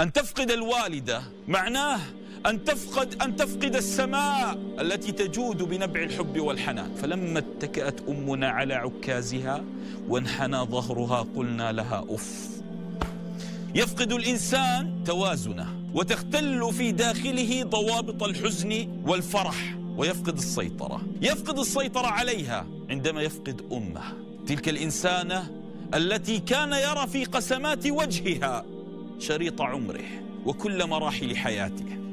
أن تفقد الوالدة معناه أن تفقد أن تفقد السماء التي تجود بنبع الحب والحنان. فلما اتكأت أمنا على عكازها وانحنى ظهرها قلنا لها أف. يفقد الإنسان توازنه وتختل في داخله ضوابط الحزن والفرح ويفقد السيطرة. يفقد السيطرة عليها عندما يفقد أمه. تلك الإنسانة التي كان يرى في قسمات وجهها شريط عمره وكل مراحل حياته.